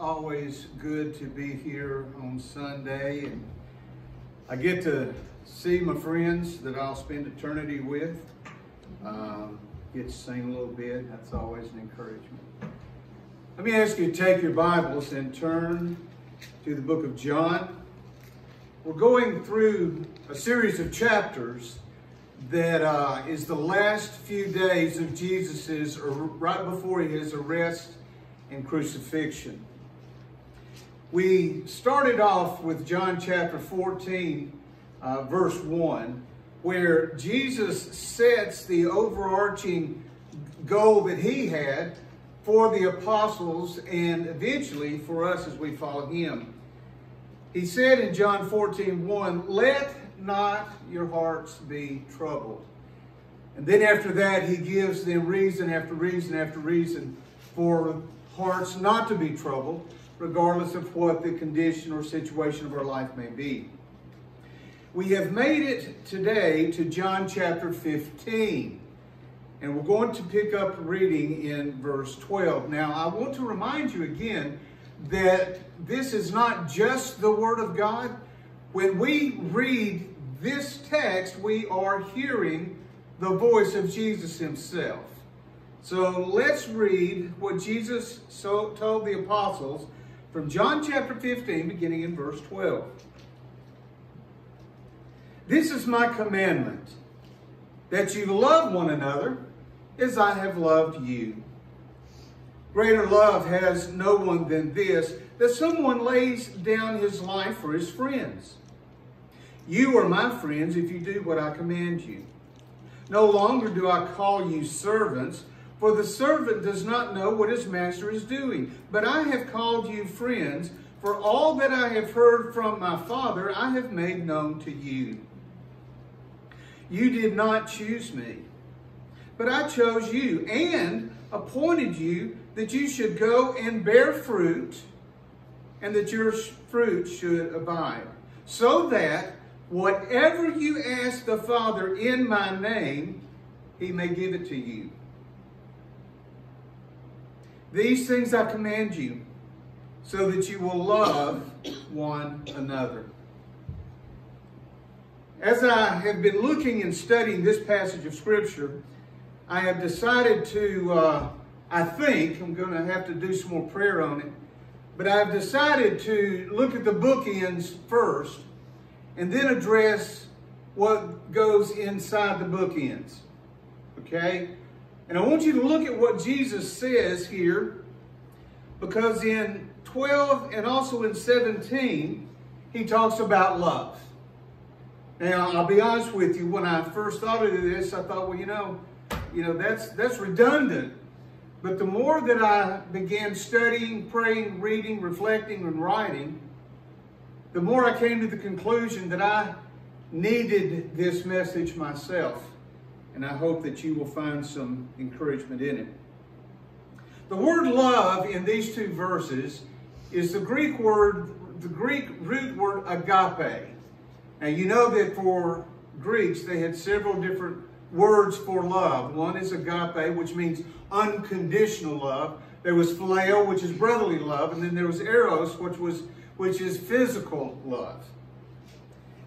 always good to be here on Sunday and I get to see my friends that I'll spend eternity with. Um, get to sing a little bit. That's always an encouragement. Let me ask you to take your Bibles and turn to the book of John. We're going through a series of chapters that uh, is the last few days of Jesus's, or right before his arrest and crucifixion. We started off with John chapter 14, uh, verse 1, where Jesus sets the overarching goal that he had for the apostles and eventually for us as we follow him. He said in John 14, 1, Let not your hearts be troubled. And then after that, he gives them reason after reason after reason for hearts not to be troubled, regardless of what the condition or situation of our life may be. We have made it today to John chapter 15. And we're going to pick up reading in verse 12. Now, I want to remind you again that this is not just the Word of God. When we read this text, we are hearing the voice of Jesus himself. So let's read what Jesus so told the apostles from John chapter 15, beginning in verse 12. This is my commandment, that you love one another as I have loved you. Greater love has no one than this, that someone lays down his life for his friends. You are my friends if you do what I command you. No longer do I call you servants, for the servant does not know what his master is doing. But I have called you friends, for all that I have heard from my Father I have made known to you. You did not choose me, but I chose you and appointed you that you should go and bear fruit, and that your fruit should abide, so that whatever you ask the Father in my name, he may give it to you. These things I command you, so that you will love one another. As I have been looking and studying this passage of Scripture, I have decided to, uh, I think, I'm going to have to do some more prayer on it, but I've decided to look at the bookends first and then address what goes inside the bookends. Okay? And I want you to look at what Jesus says here because in 12 and also in 17, he talks about love. Now, I'll be honest with you, when I first thought of this, I thought, well, you know, you know, that's that's redundant. But the more that I began studying, praying, reading, reflecting, and writing, the more I came to the conclusion that I needed this message myself and I hope that you will find some encouragement in it. The word love in these two verses is the Greek word, the Greek root word agape. Now you know that for Greeks they had several different words for love. One is agape, which means unconditional love. There was phileo, which is brotherly love, and then there was eros, which was which is physical love.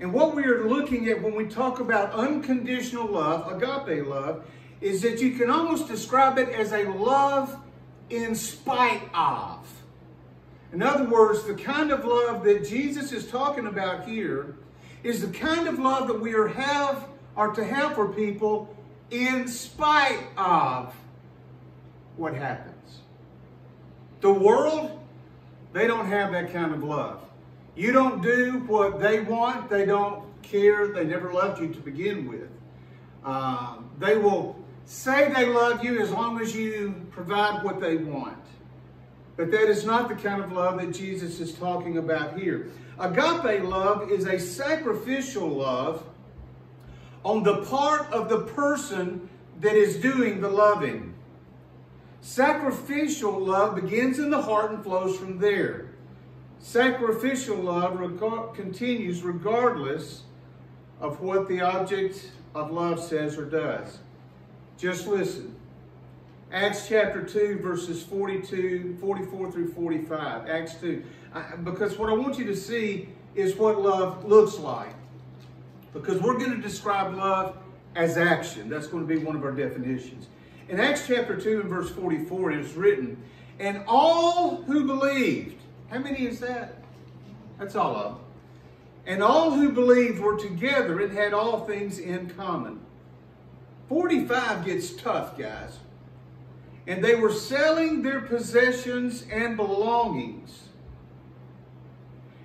And what we are looking at when we talk about unconditional love, agape love, is that you can almost describe it as a love in spite of. In other words, the kind of love that Jesus is talking about here is the kind of love that we are have are to have for people in spite of what happens. The world, they don't have that kind of love. You don't do what they want, they don't care, they never loved you to begin with. Uh, they will say they love you as long as you provide what they want. But that is not the kind of love that Jesus is talking about here. Agape love is a sacrificial love on the part of the person that is doing the loving. Sacrificial love begins in the heart and flows from there. Sacrificial love continues regardless of what the object of love says or does. Just listen. Acts chapter 2, verses 42, 44 through 45. Acts 2. I, because what I want you to see is what love looks like. Because we're going to describe love as action. That's going to be one of our definitions. In Acts chapter 2 and verse 44, it is written, And all who believed, how many is that? That's all of them. And all who believed were together and had all things in common. 45 gets tough, guys. And they were selling their possessions and belongings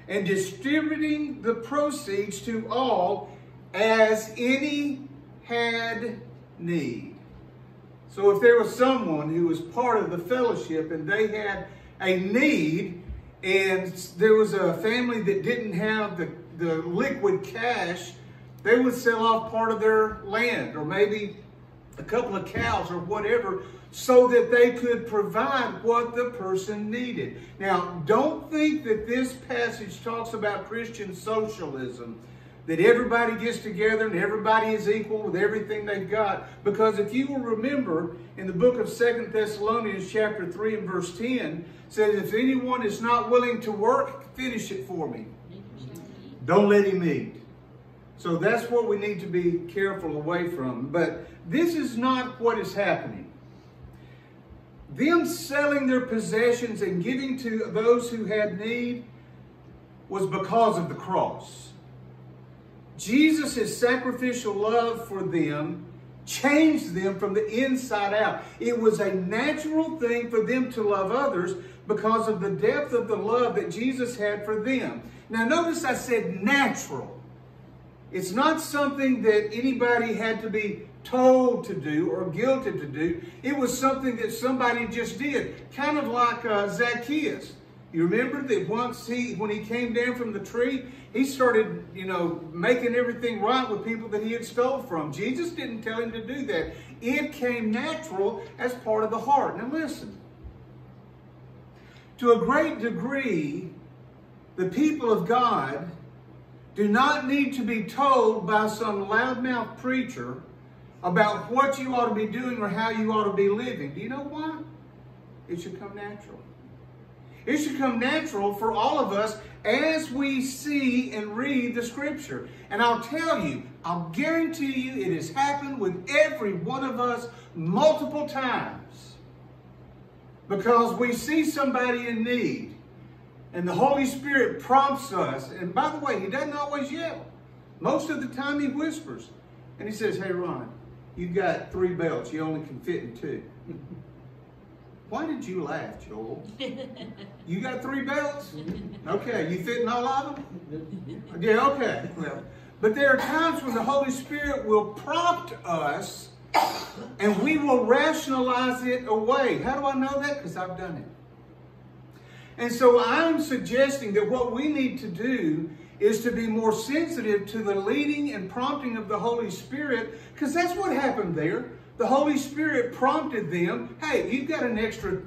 and distributing the proceeds to all as any had need. So if there was someone who was part of the fellowship and they had a need, and there was a family that didn't have the, the liquid cash, they would sell off part of their land or maybe a couple of cows or whatever so that they could provide what the person needed. Now, don't think that this passage talks about Christian socialism, that everybody gets together and everybody is equal with everything they've got. Because if you will remember in the book of Second Thessalonians chapter 3 and verse 10, says, if anyone is not willing to work, finish it for me. Don't let him eat. So that's what we need to be careful away from. But this is not what is happening. Them selling their possessions and giving to those who had need was because of the cross. Jesus' sacrificial love for them changed them from the inside out. It was a natural thing for them to love others because of the depth of the love that Jesus had for them. Now, notice I said natural. It's not something that anybody had to be told to do or guilted to do. It was something that somebody just did, kind of like uh, Zacchaeus. You remember that once he, when he came down from the tree, he started, you know, making everything right with people that he had stole from. Jesus didn't tell him to do that. It came natural as part of the heart. Now listen. To a great degree, the people of God do not need to be told by some loudmouth preacher about what you ought to be doing or how you ought to be living. Do you know why? It should come natural. It should come natural for all of us as we see and read the scripture. And I'll tell you, I'll guarantee you it has happened with every one of us multiple times. Because we see somebody in need and the Holy Spirit prompts us. And by the way, he doesn't always yell. Most of the time he whispers. And he says, hey, Ron, you've got three belts. You only can fit in two. Why did you laugh, Joel? you got three belts? Okay, you fit in all of them? Yeah, okay. Well, but there are times when the Holy Spirit will prompt us and we will rationalize it away. How do I know that? Because I've done it. And so I'm suggesting that what we need to do is to be more sensitive to the leading and prompting of the Holy Spirit, because that's what happened there. The Holy Spirit prompted them, hey, you've got an extra,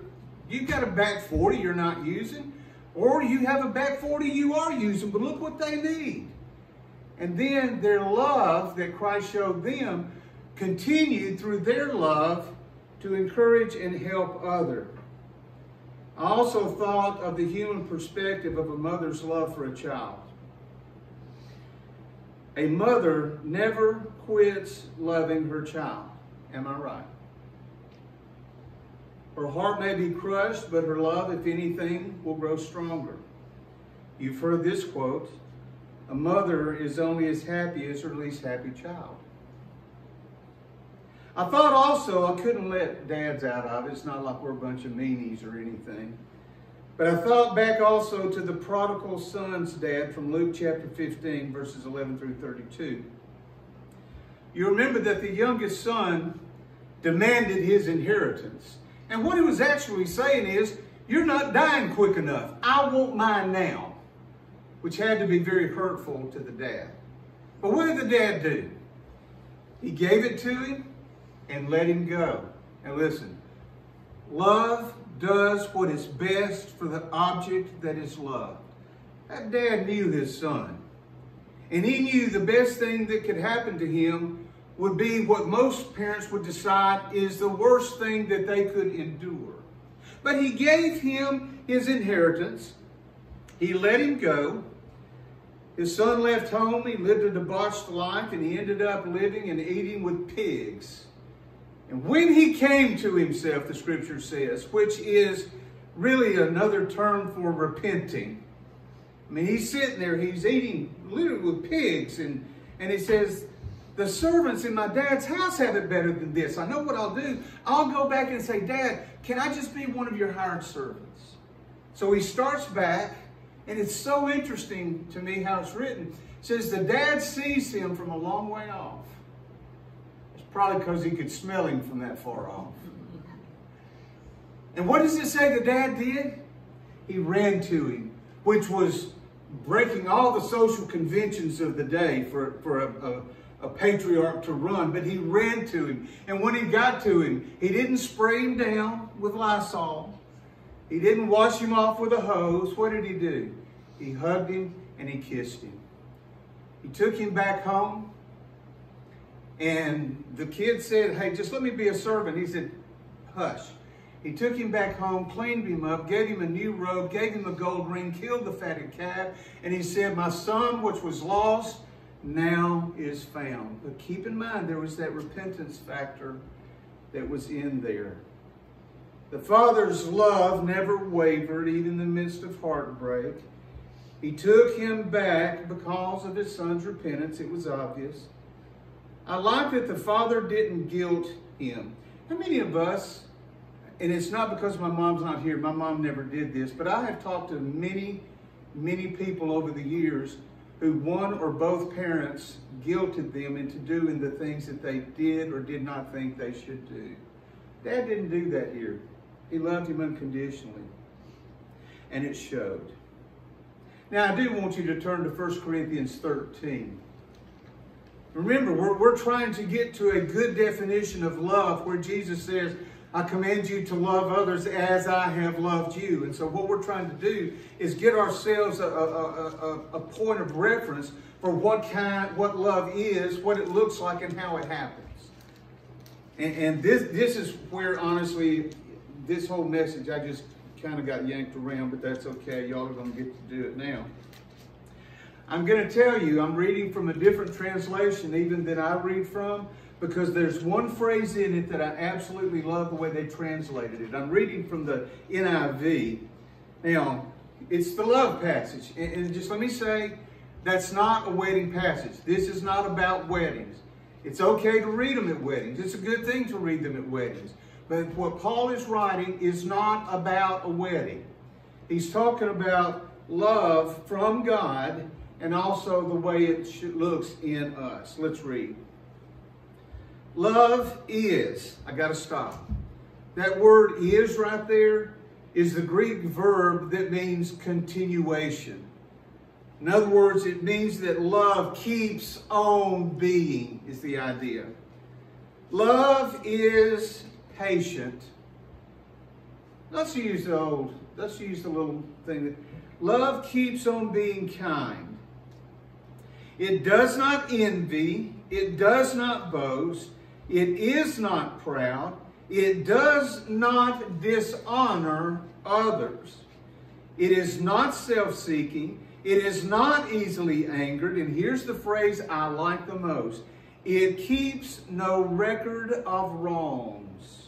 you've got a back 40 you're not using, or you have a back 40 you are using, but look what they need. And then their love that Christ showed them continued through their love to encourage and help others. I also thought of the human perspective of a mother's love for a child. A mother never quits loving her child. Am I right? Her heart may be crushed, but her love, if anything, will grow stronger. You've heard this quote A mother is only as happy as her least happy child. I thought also I couldn't let dads out of it. It's not like we're a bunch of meanies or anything. But I thought back also to the prodigal son's dad from Luke chapter 15, verses 11 through 32. You remember that the youngest son demanded his inheritance. And what he was actually saying is, You're not dying quick enough. I want mine now. Which had to be very hurtful to the dad. But what did the dad do? He gave it to him and let him go. And listen, love does what is best for the object that is loved. That dad knew his son. And he knew the best thing that could happen to him would be what most parents would decide is the worst thing that they could endure. But he gave him his inheritance. He let him go. His son left home. He lived a debauched life, and he ended up living and eating with pigs. And when he came to himself, the scripture says, which is really another term for repenting. I mean, he's sitting there, he's eating literally with pigs, and, and he says, the servants in my dad's house have it better than this. I know what I'll do. I'll go back and say, Dad, can I just be one of your hired servants? So he starts back, and it's so interesting to me how it's written. It says the dad sees him from a long way off. Probably because he could smell him from that far off. And what does it say the dad did? He ran to him, which was breaking all the social conventions of the day for, for a, a a patriarch to run, but he ran to him. And when he got to him, he didn't spray him down with Lysol. He didn't wash him off with a hose. What did he do? He hugged him and he kissed him. He took him back home. And the kid said, Hey, just let me be a servant. He said, Hush. He took him back home, cleaned him up, gave him a new robe, gave him a gold ring, killed the fatted calf, and he said, My son, which was lost, now is found. But keep in mind, there was that repentance factor that was in there. The Father's love never wavered, even in the midst of heartbreak. He took him back because of his son's repentance. It was obvious. I like that the Father didn't guilt him. How many of us, and it's not because my mom's not here, my mom never did this, but I have talked to many, many people over the years who one or both parents guilted them into doing the things that they did or did not think they should do. Dad didn't do that here. He loved him unconditionally. And it showed. Now, I do want you to turn to 1 Corinthians 13. Remember, we're, we're trying to get to a good definition of love where Jesus says, I command you to love others as I have loved you. And so what we're trying to do is get ourselves a, a, a, a, point of reference for what kind, what love is, what it looks like, and how it happens. And, and this, this is where, honestly, this whole message, I just kind of got yanked around, but that's okay. Y'all are going to get to do it now. I'm going to tell you, I'm reading from a different translation even than I read from because there's one phrase in it that I absolutely love the way they translated it. I'm reading from the NIV. Now, it's the love passage. And just let me say, that's not a wedding passage. This is not about weddings. It's okay to read them at weddings. It's a good thing to read them at weddings. But what Paul is writing is not about a wedding. He's talking about love from God and also the way it looks in us. Let's read. Love is, I got to stop. That word is right there is the Greek verb that means continuation. In other words, it means that love keeps on being, is the idea. Love is patient. Let's use the old, let's use the little thing that love keeps on being kind. It does not envy, it does not boast, it is not proud. It does not dishonor others. It is not self-seeking. It is not easily angered. And here's the phrase I like the most. It keeps no record of wrongs.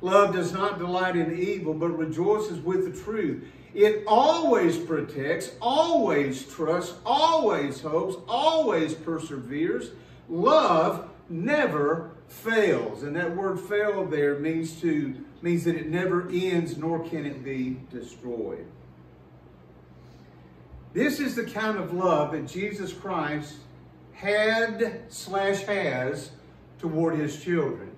Love does not delight in evil, but rejoices with the truth. It always protects, always trusts, always hopes, always perseveres. Love never fails. And that word fail there means to means that it never ends nor can it be destroyed. This is the kind of love that Jesus Christ had slash has toward his children.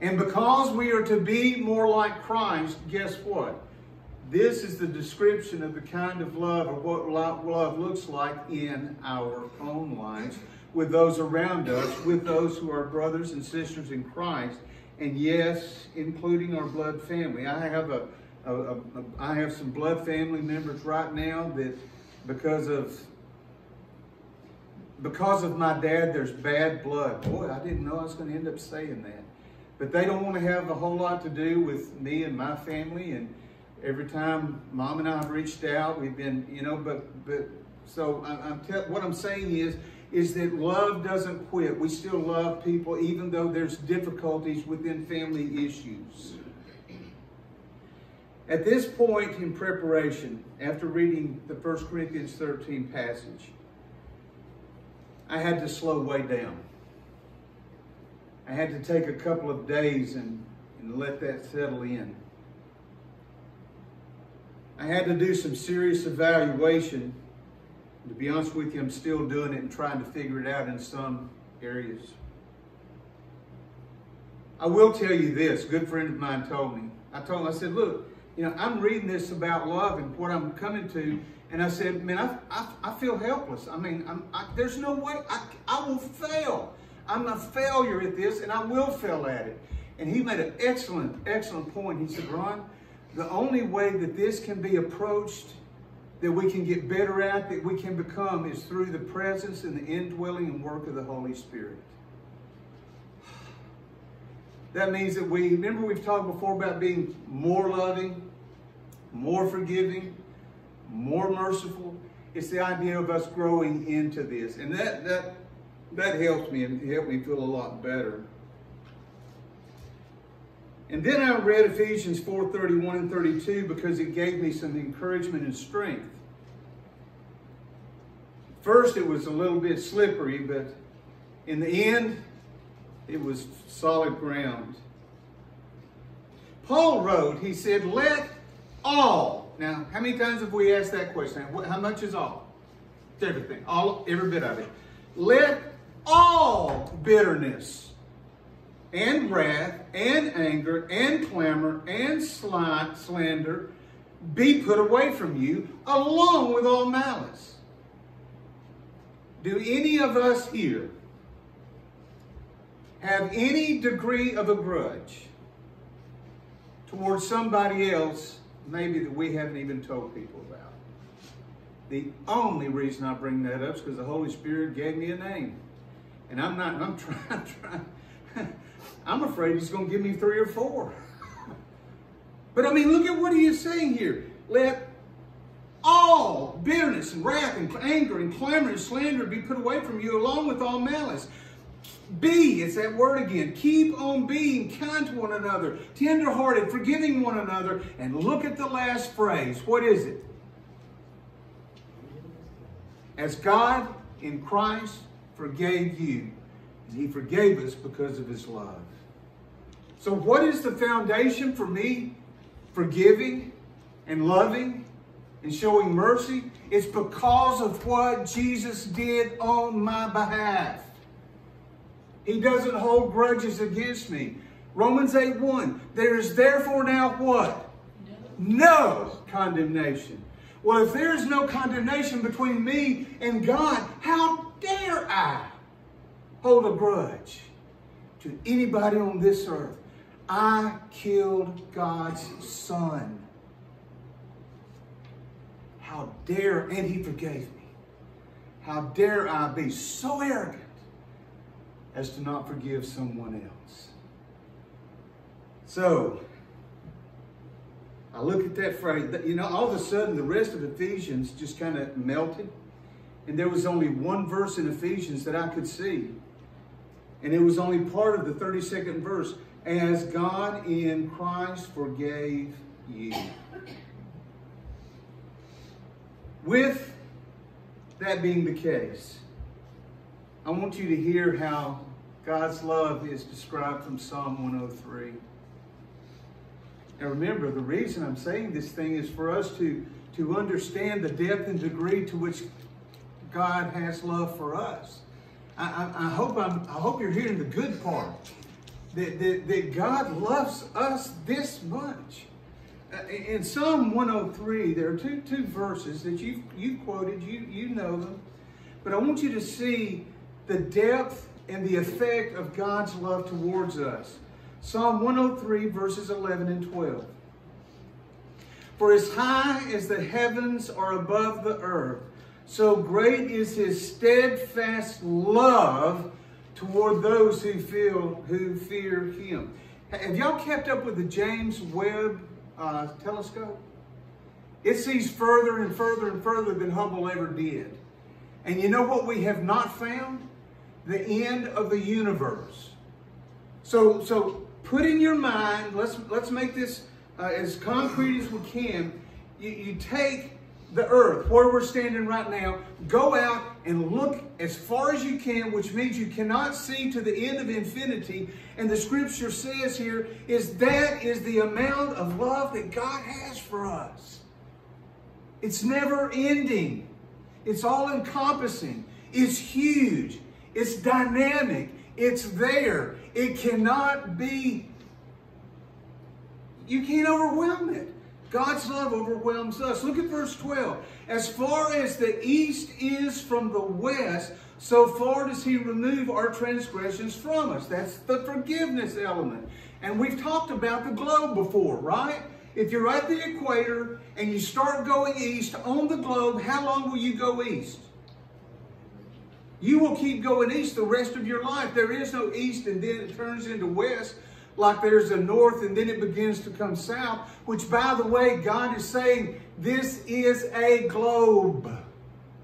And because we are to be more like Christ, guess what? This is the description of the kind of love or what love looks like in our own lives with those around us, with those who are brothers and sisters in Christ, and yes, including our blood family. I have a, a, a, a I have some blood family members right now that because of because of my dad, there's bad blood. Boy, I didn't know I was going to end up saying that. But they don't want to have a whole lot to do with me and my family. And every time mom and I have reached out, we've been, you know, but, but so I, am what I'm saying is, is that love doesn't quit. We still love people even though there's difficulties within family issues. At this point in preparation, after reading the 1 Corinthians 13 passage, I had to slow way down. I had to take a couple of days and, and let that settle in. I had to do some serious evaluation. To be honest with you, I'm still doing it and trying to figure it out in some areas. I will tell you this, good friend of mine told me. I told him, I said, look, you know, I'm reading this about love and what I'm coming to, and I said, man, I, I, I feel helpless. I mean, I, there's no way, I, I will fail. I'm a failure at this, and I will fail at it. And he made an excellent, excellent point. He said, Ron, the only way that this can be approached, that we can get better at, that we can become, is through the presence and the indwelling and work of the Holy Spirit. That means that we, remember we've talked before about being more loving, more forgiving, more merciful. It's the idea of us growing into this. And that, that, that helps me and helped me feel a lot better. And then I read Ephesians 4, 31 and 32 because it gave me some encouragement and strength. First, it was a little bit slippery, but in the end, it was solid ground. Paul wrote, he said, let all. Now, how many times have we asked that question? How much is all? It's everything. All, every bit of it. Let all bitterness and wrath and anger and clamor and slander be put away from you along with all malice. Do any of us here have any degree of a grudge towards somebody else maybe that we haven't even told people about. The only reason I bring that up is because the Holy Spirit gave me a name. And I'm not, I'm trying, trying I'm afraid he's going to give me three or four. but I mean, look at what he is saying here. Let all bitterness and wrath and anger and clamor and slander be put away from you along with all malice. Be, it's that word again. Keep on being kind to one another, tenderhearted, forgiving one another. And look at the last phrase. What is it? As God in Christ forgave you, and He forgave us because of His love. So, what is the foundation for me forgiving and loving and showing mercy? It's because of what Jesus did on my behalf. He doesn't hold grudges against me. Romans 8 1. There is therefore now what? No. no condemnation. Well, if there is no condemnation between me and God, how dare I hold a grudge to anybody on this earth? I killed God's son. How dare, and he forgave me. How dare I be so arrogant as to not forgive someone else. So, I look at that phrase, you know, all of a sudden the rest of Ephesians just kind of melted. And there was only one verse in Ephesians that I could see. And it was only part of the 32nd verse. As God in Christ forgave you. With that being the case, I want you to hear how God's love is described from Psalm 103. Now remember, the reason I'm saying this thing is for us to, to understand the depth and degree to which God has love for us. I, I, I hope, I'm, I hope you're hearing the good part. That, that, that God loves us this much. Uh, in Psalm 103, there are two, two verses that you you quoted, you, you know them. But I want you to see the depth and the effect of God's love towards us. Psalm 103, verses 11 and 12. For as high as the heavens are above the earth, So great is his steadfast love toward those who feel who fear him. Have y'all kept up with the James Webb uh, telescope? It sees further and further and further than Hubble ever did. And you know what we have not found? The end of the universe. So, so put in your mind, let's, let's make this uh, as concrete as we can. You, you take the earth, where we're standing right now, go out and look as far as you can, which means you cannot see to the end of infinity. And the scripture says here is that is the amount of love that God has for us. It's never ending. It's all encompassing. It's huge. It's dynamic. It's there. It cannot be, you can't overwhelm it. God's love overwhelms us. Look at verse 12. As far as the east is from the west, so far does he remove our transgressions from us. That's the forgiveness element. And we've talked about the globe before, right? If you're at the equator and you start going east on the globe, how long will you go east? You will keep going east the rest of your life. There is no east and then it turns into west like there's a north and then it begins to come south, which by the way, God is saying this is a globe.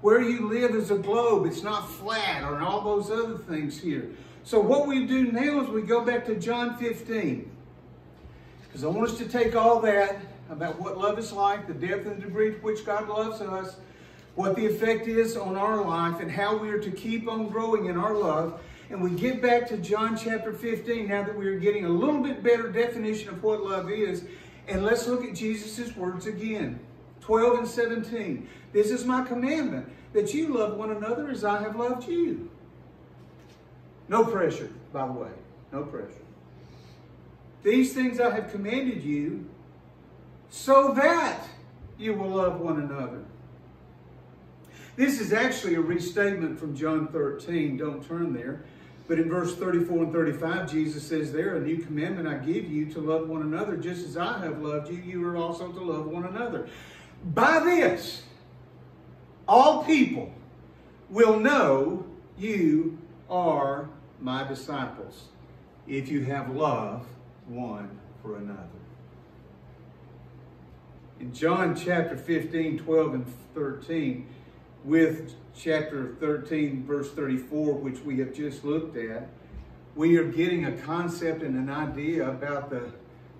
Where you live is a globe. It's not flat or all those other things here. So what we do now is we go back to John 15. Because I want us to take all that about what love is like, the depth and degree to which God loves us, what the effect is on our life, and how we are to keep on growing in our love. And we get back to John chapter 15 now that we are getting a little bit better definition of what love is. And let's look at Jesus' words again. 12 and 17. This is my commandment, that you love one another as I have loved you. No pressure, by the way. No pressure. These things I have commanded you so that you will love one another. This is actually a restatement from John 13. Don't turn there. But in verse 34 and 35, Jesus says there, A new commandment I give you to love one another, just as I have loved you, you are also to love one another. By this, all people will know you are my disciples if you have love one for another. In John chapter 15, 12, and 13, with chapter 13, verse 34, which we have just looked at, we are getting a concept and an idea about the,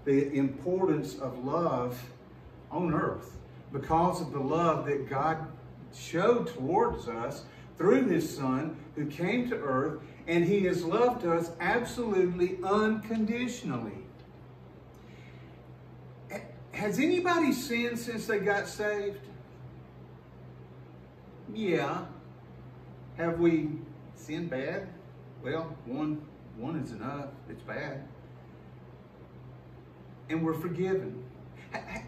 the importance of love on earth because of the love that God showed towards us through his son who came to earth and he has loved us absolutely unconditionally. Has anybody sinned since they got saved? Yeah. Have we sinned bad? Well, one, one is enough. It's bad. And we're forgiven.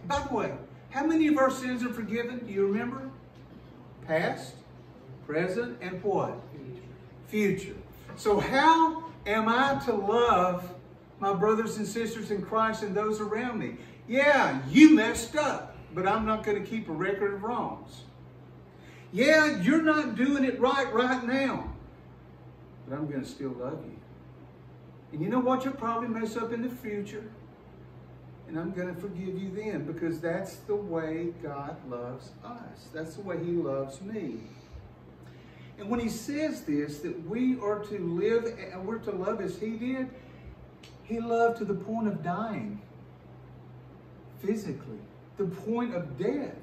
By the way, how many of our sins are forgiven? Do you remember? Past, present, and what? Future. So how am I to love my brothers and sisters in Christ and those around me? Yeah, you messed up, but I'm not going to keep a record of wrongs. Yeah, you're not doing it right right now, but I'm going to still love you. And you know what? You'll probably mess up in the future, and I'm going to forgive you then because that's the way God loves us. That's the way He loves me. And when He says this, that we are to live and we're to love as He did, He loved to the point of dying physically, the point of death.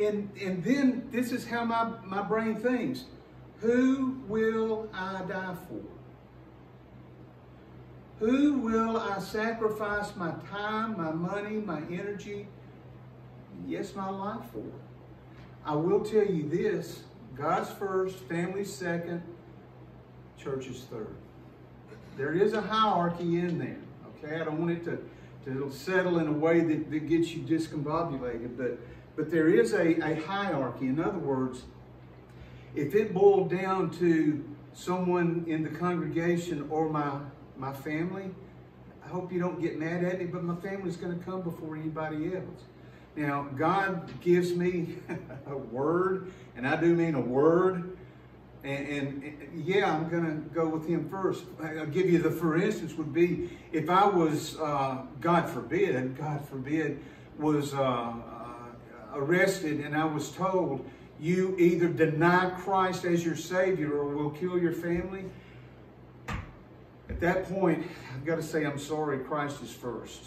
And, and then this is how my, my brain thinks. Who will I die for? Who will I sacrifice my time, my money, my energy, yes, my life for? I will tell you this, God's first, family second, church is third. There is a hierarchy in there, okay? I don't want it to, to settle in a way that, that gets you discombobulated, but but there is a, a hierarchy. In other words, if it boiled down to someone in the congregation or my, my family, I hope you don't get mad at me, but my family's going to come before anybody else. Now, God gives me a word, and I do mean a word. And, and, yeah, I'm going to go with him first. I'll give you the for instance would be if I was, uh, God forbid, God forbid, was uh, arrested and I was told, you either deny Christ as your Savior or we'll kill your family. At that point, I've got to say, I'm sorry, Christ is first.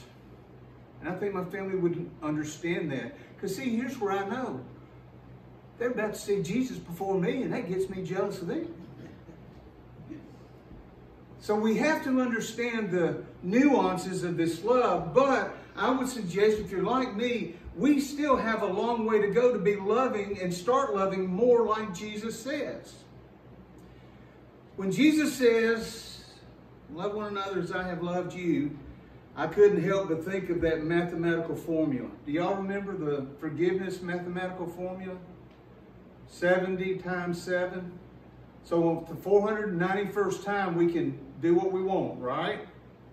And I think my family would understand that. Because, see, here's where I know they're about to see Jesus before me, and that gets me jealous of them. So we have to understand the nuances of this love, but I would suggest if you're like me, we still have a long way to go to be loving and start loving more like Jesus says. When Jesus says, Love one another as I have loved you, I couldn't help but think of that mathematical formula. Do y'all remember the forgiveness mathematical formula? 70 times 7. So the 491st time we can do what we want, right?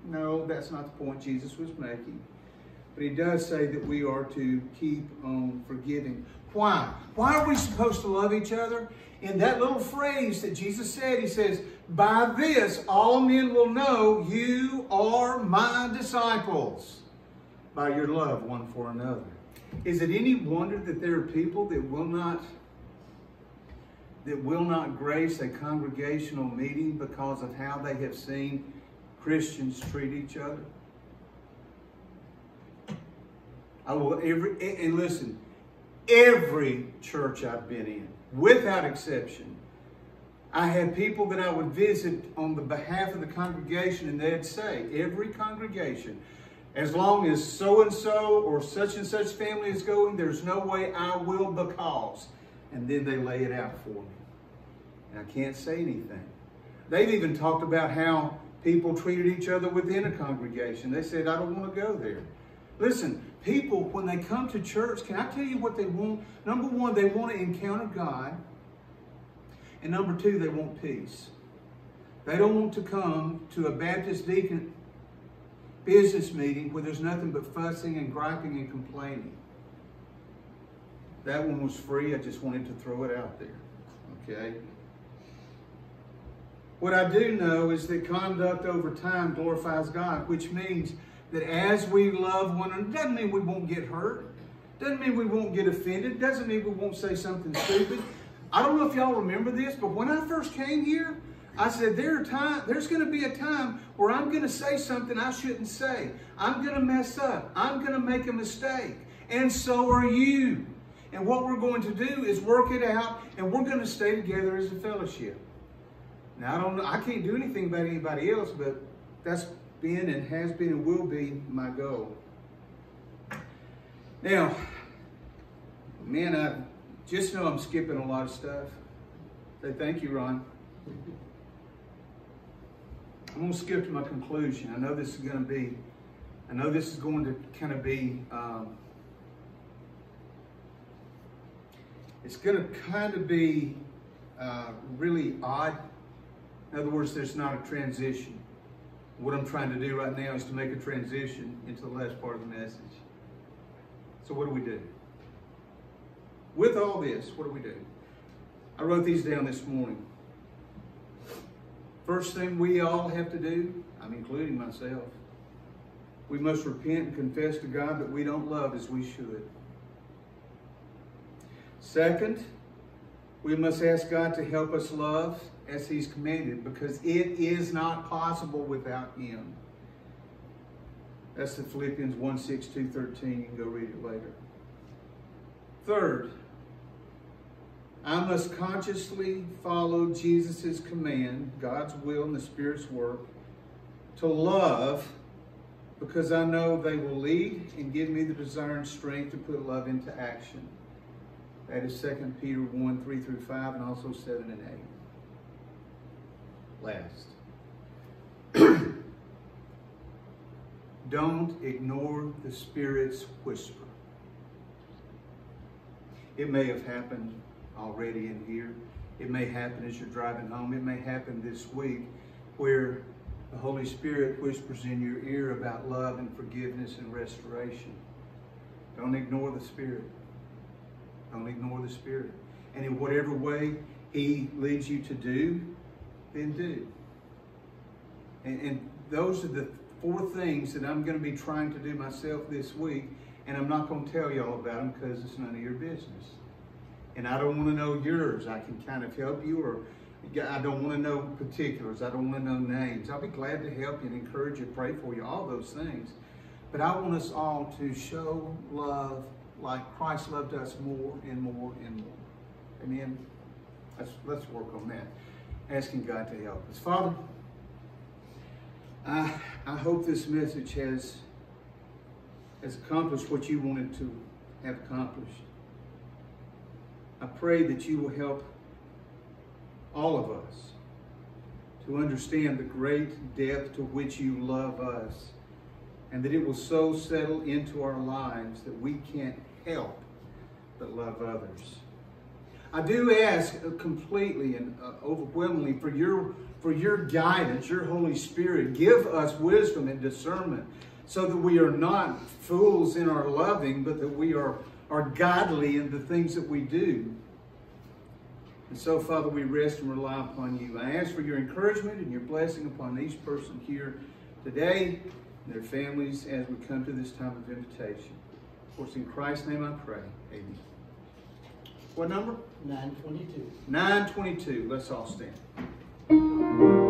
No, that's not the point Jesus was making. But he does say that we are to keep on forgiving. Why? Why are we supposed to love each other? In that little phrase that Jesus said, he says, By this all men will know you are my disciples, by your love one for another. Is it any wonder that there are people that will not that will not grace a congregational meeting because of how they have seen Christians treat each other? I will every and listen, every church I've been in, without exception, I had people that I would visit on the behalf of the congregation, and they'd say, every congregation, as long as so and so or such and such family is going, there's no way I will because and then they lay it out for me. And I can't say anything. They've even talked about how people treated each other within a congregation. They said, I don't want to go there. Listen, people, when they come to church, can I tell you what they want? Number one, they want to encounter God. And number two, they want peace. They don't want to come to a Baptist deacon business meeting where there's nothing but fussing and griping and complaining. That one was free. I just wanted to throw it out there. Okay? What I do know is that conduct over time glorifies God, which means that as we love one another, doesn't mean we won't get hurt. Doesn't mean we won't get offended. Doesn't mean we won't say something stupid. I don't know if y'all remember this, but when I first came here, I said there time, there's going to be a time where I'm going to say something I shouldn't say. I'm going to mess up. I'm going to make a mistake. And so are you. And what we're going to do is work it out, and we're going to stay together as a fellowship. Now, I don't know, I can't do anything about anybody else, but that's been and has been and will be my goal. Now, man, I just know I'm skipping a lot of stuff. Say thank you, Ron. I'm to skip to my conclusion. I know this is to be, I know this is going to kind of be um, it's to kind of be uh, really odd. In other words, there's not a transition. What I'm trying to do right now is to make a transition into the last part of the message. So what do we do? With all this, what do we do? I wrote these down this morning. First thing we all have to do, I'm including myself, we must repent and confess to God that we don't love as we should. Second, we must ask God to help us love as He's commanded because it is not possible without Him. That's the Philippians 1 6, 2, 13. You can go read it later. Third, I must consciously follow Jesus' command, God's will and the Spirit's work, to love because I know they will lead and give me the desire and strength to put love into action. That is 2 Peter 1, 3 through 5, and also 7 and 8. Last. Don't ignore the Spirit's whisper. It may have happened already in here. It may happen as you're driving home. It may happen this week where the Holy Spirit whispers in your ear about love and forgiveness and restoration. Don't ignore the Spirit. Don't ignore the Spirit. And in whatever way He leads you to do, then do. And, and those are the four things that I'm going to be trying to do myself this week. And I'm not going to tell you all about them because it's none of your business. And I don't want to know yours. I can kind of help you, or I don't want to know particulars. I don't want to know names. I'll be glad to help you and encourage you, pray for you, all those things. But I want us all to show love like Christ loved us more and more and more. Amen. Let's, let's work on that. Asking God to help us. Father, I, I hope this message has, has accomplished what you wanted to have accomplished. I pray that you will help all of us to understand the great depth to which you love us and that it will so settle into our lives that we can't help but love others. I do ask completely and uh, overwhelmingly for your for your guidance, your Holy Spirit. Give us wisdom and discernment so that we are not fools in our loving, but that we are, are godly in the things that we do. And so, Father, we rest and rely upon you. I ask for your encouragement and your blessing upon each person here today and their families as we come to this time of invitation. Of course, in Christ's name I pray. Amen. What number? 922. 922. Let's all stand.